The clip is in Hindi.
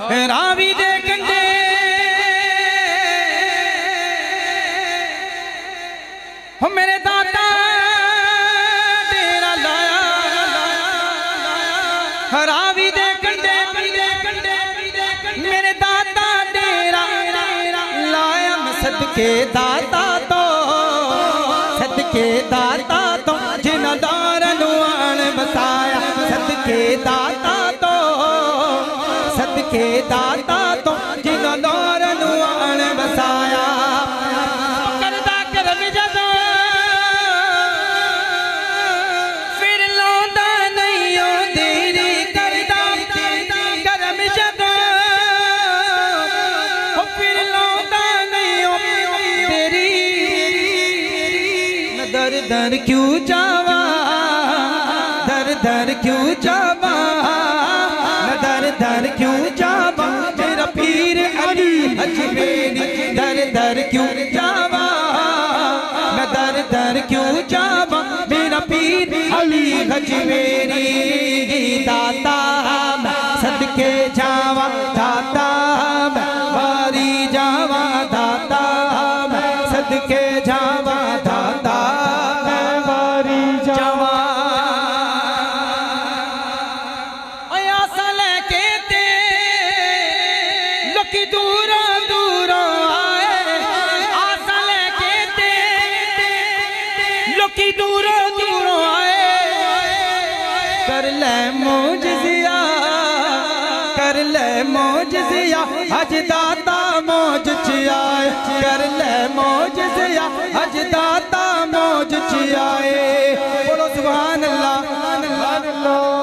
ਰਾਵੀ ਦੇ ਕੰਡੇ ਹੋ ਮੇਰੇ ਦਾਤਾ ਤੇਰਾ ਲਾਇਆ ਰਾਵੀ ਦੇ ਕੰਡੇ ਮੇਰੇ ਦਾਤਾ ਤੇਰਾ ਲਾਇਆ। ਮੈਂ ਸਦਕੇ ਦਾਤਾ ਤੋਂ, ਸਦਕੇ ਦਾਤਾ ਤੋਂ ਜਿਨ੍ਹਾਂ ਦਾਰਾਂ ਨੂੰ ਆਣ ਬਸਾਇਆ ਸਦਕੇ ਦਾਤਾ सदके दाता तो जिन दौर अण बसाया। करदा करम जदो फिर लौंदा नहीं देरी करम जदो फिर लौंदा नहीं ओ तेरी दर दर क्यों जावा दर दर क्यों जावा दर क्यों जावा? मेरा पीर अली अजमेरी दर दर क्यों जावा? मैं दर दर क्यों जावा? मेरा पीर अली अजमेरी, दाता सदके जावा, दाता की दूर दूर आए कर ले मौज जिया कर ले मौज जिया। हज दाता मौज चियाए कर ले मौज जिया। हज दाता मौज चियाए बोलो सुभान अल्लाह अल्लाह।